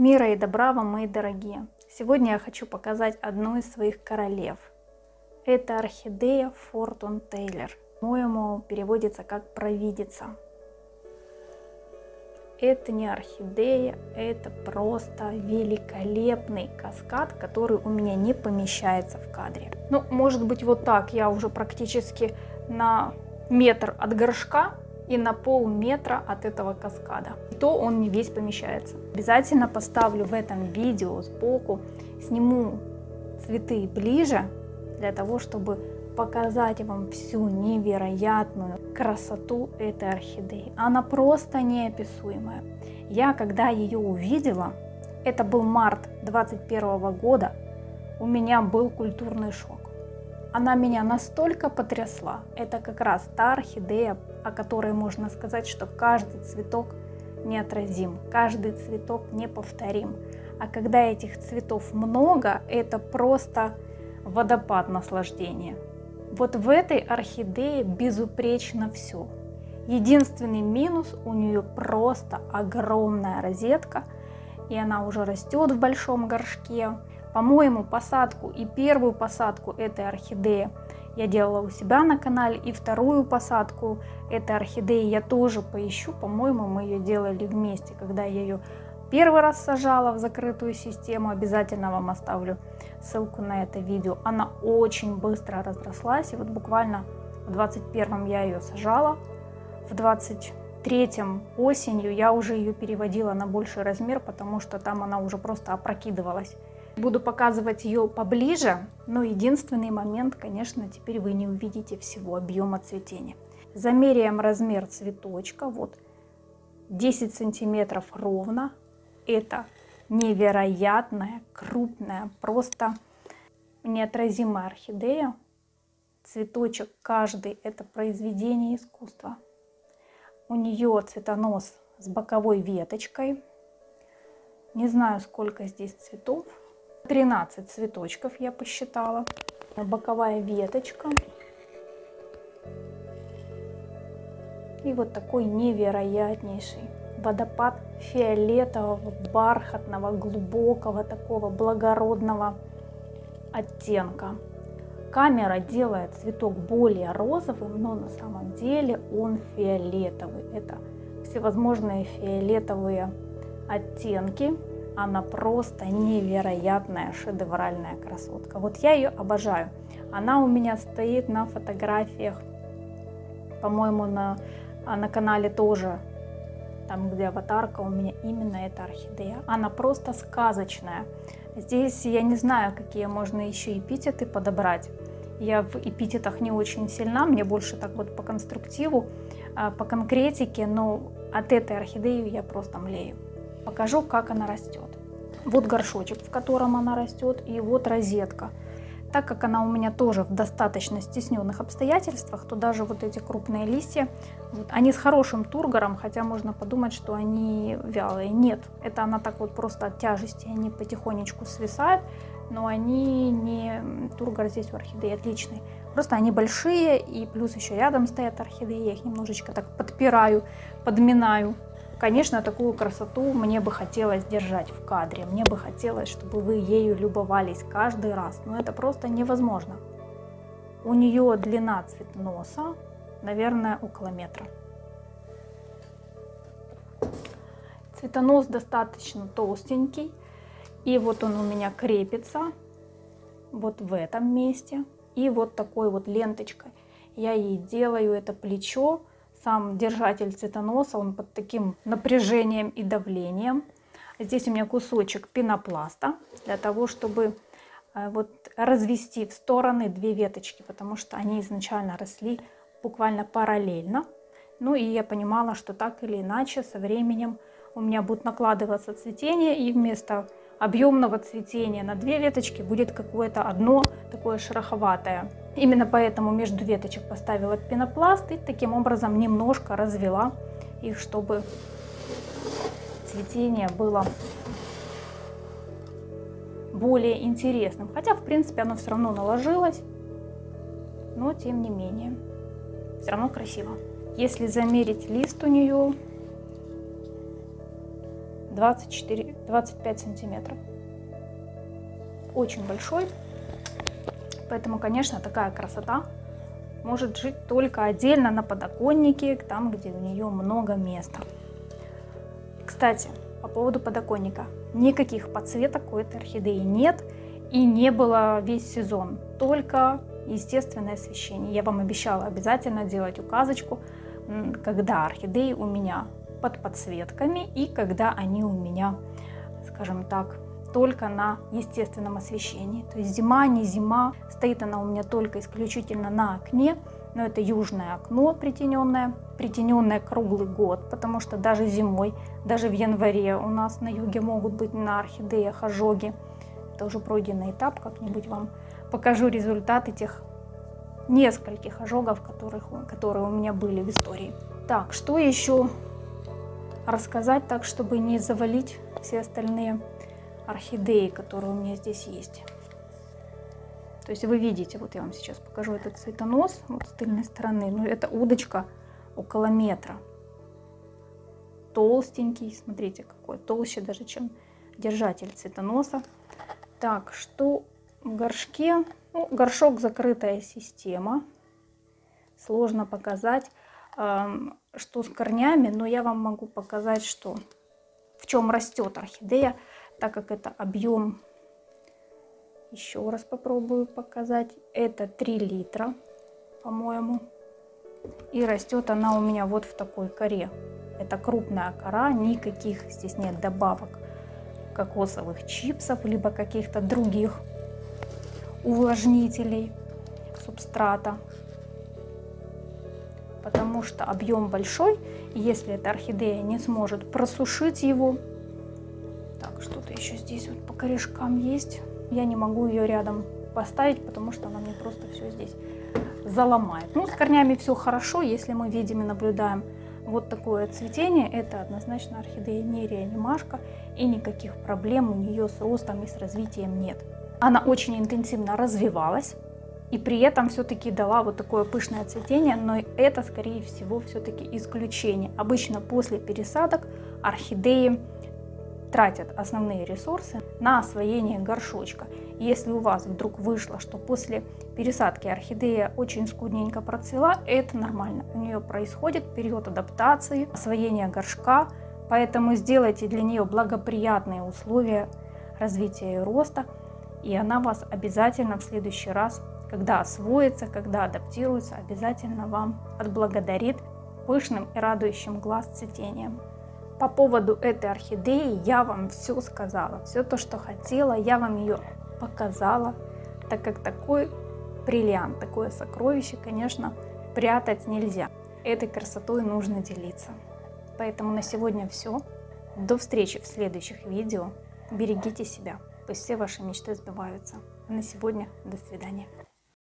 Мира и добра вам, мои дорогие! Сегодня я хочу показать одну из своих королев. Это орхидея Фортун Тейлор. По-моему, переводится как провидица. Это не орхидея, это просто великолепный каскад, который у меня не помещается в кадре. Ну, может быть, вот так я уже практически на метр от горшка и на полметра от этого каскада. И то он не весь помещается. Обязательно поставлю в этом видео сбоку, сниму цветы ближе, для того, чтобы показать вам всю невероятную красоту этой орхидеи. Она просто неописуемая. Я, когда ее увидела, это был март 21 года, у меня был культурный шок. Она меня настолько потрясла. Это как раз та орхидея, о которой можно сказать, что каждый цветок неотразим, каждый цветок неповторим. А когда этих цветов много, это просто водопад наслаждения. Вот в этой орхидее безупречно все. Единственный минус у нее просто огромная розетка, и она уже растет в большом горшке. По-моему, посадку и первую посадку этой орхидеи я делала у себя на канале, и вторую посадку этой орхидеи я тоже поищу. По-моему, мы ее делали вместе, когда я ее первый раз сажала в закрытую систему. Обязательно вам оставлю ссылку на это видео. Она очень быстро разрослась. И вот буквально в 21 я ее сажала. В 23 осенью я уже ее переводила на больший размер, потому что там она уже просто опрокидывалась. Буду показывать ее поближе, но единственный момент, конечно, теперь вы не увидите всего объема цветения. Замеряем размер цветочка. Вот 10 сантиметров ровно. Это невероятная, крупная, просто неотразимая орхидея. Цветочек каждый – это произведение искусства. У нее цветонос с боковой веточкой. Не знаю, сколько здесь цветов. 13 цветочков я посчитала. Боковая веточка. И вот такой невероятнейший водопад фиолетового, бархатного, глубокого, такого благородного оттенка. Камера делает цветок более розовым, но на самом деле он фиолетовый. Это всевозможные фиолетовые оттенки. Она просто невероятная шедевральная красотка. Вот я ее обожаю. Она у меня стоит на фотографиях, по-моему, на, на канале тоже там, где аватарка у меня именно эта орхидея. Она просто сказочная. Здесь я не знаю, какие можно еще эпитеты подобрать. Я в эпитетах не очень сильна, мне больше так вот по конструктиву, а, по конкретике, но от этой орхидеи я просто млею. Покажу, как она растет. Вот горшочек, в котором она растет, и вот розетка. Так как она у меня тоже в достаточно стесненных обстоятельствах, то даже вот эти крупные листья, вот, они с хорошим тургором, хотя можно подумать, что они вялые. Нет, это она так вот просто от тяжести, они потихонечку свисают, но они не... Тургор здесь у орхидеи отличный. Просто они большие, и плюс еще рядом стоят орхидеи, я их немножечко так подпираю, подминаю. Конечно, такую красоту мне бы хотелось держать в кадре. Мне бы хотелось, чтобы вы ею любовались каждый раз. Но это просто невозможно. У нее длина цветноса, наверное, около метра. Цветонос достаточно толстенький. И вот он у меня крепится вот в этом месте. И вот такой вот ленточкой я ей делаю это плечо сам держатель цветоноса, он под таким напряжением и давлением. Здесь у меня кусочек пенопласта для того, чтобы э, вот развести в стороны две веточки, потому что они изначально росли буквально параллельно. Ну и я понимала, что так или иначе со временем у меня будет накладываться цветение, и вместо объемного цветения на две веточки будет какое-то одно такое шероховатое. Именно поэтому между веточек поставила пенопласт и таким образом немножко развела их, чтобы цветение было более интересным. Хотя, в принципе, оно все равно наложилось, но тем не менее, все равно красиво. Если замерить лист у нее, 24-25 сантиметров. Очень большой. Поэтому, конечно, такая красота может жить только отдельно на подоконнике, там, где у нее много места. Кстати, по поводу подоконника. Никаких подсветок у этой орхидеи нет и не было весь сезон. Только естественное освещение. Я вам обещала обязательно делать указочку, когда орхидеи у меня под подсветками и когда они у меня, скажем так, только на естественном освещении. То есть зима, не зима, стоит она у меня только исключительно на окне, но это южное окно притененное, притененное круглый год, потому что даже зимой, даже в январе у нас на юге могут быть на орхидеях ожоги. Это уже пройденный этап, как-нибудь вам покажу результаты тех нескольких ожогов, которых, которые у меня были в истории. Так, что еще рассказать так, чтобы не завалить все остальные орхидеи, которые у меня здесь есть. То есть вы видите, вот я вам сейчас покажу этот цветонос вот с тыльной стороны. Ну, это удочка около метра. Толстенький, смотрите, какой толще даже, чем держатель цветоноса. Так, что в горшке? Ну, горшок закрытая система. Сложно показать, что с корнями, но я вам могу показать, что в чем растет орхидея, так как это объем, еще раз попробую показать, это 3 литра, по-моему. И растет она у меня вот в такой коре. Это крупная кора, никаких здесь нет добавок кокосовых чипсов, либо каких-то других увлажнителей субстрата. Потому что объем большой, и если эта орхидея не сможет просушить его, что-то еще здесь вот по корешкам есть, я не могу ее рядом поставить, потому что она мне просто все здесь заломает. Ну, с корнями все хорошо, если мы видим и наблюдаем вот такое цветение, это однозначно орхидея не реанимашка, и никаких проблем у нее с ростом и с развитием нет. Она очень интенсивно развивалась, и при этом все-таки дала вот такое пышное цветение, но это, скорее всего, все-таки исключение. Обычно после пересадок орхидеи тратят основные ресурсы на освоение горшочка. Если у вас вдруг вышло, что после пересадки орхидея очень скудненько процвела, это нормально. У нее происходит период адаптации, освоения горшка, поэтому сделайте для нее благоприятные условия развития и роста, и она вас обязательно в следующий раз, когда освоится, когда адаптируется, обязательно вам отблагодарит пышным и радующим глаз цветением. По поводу этой орхидеи я вам все сказала. Все то, что хотела, я вам ее показала. Так как такой бриллиант, такое сокровище, конечно, прятать нельзя. Этой красотой нужно делиться. Поэтому на сегодня все. До встречи в следующих видео. Берегите себя. Пусть все ваши мечты сбываются. А на сегодня до свидания.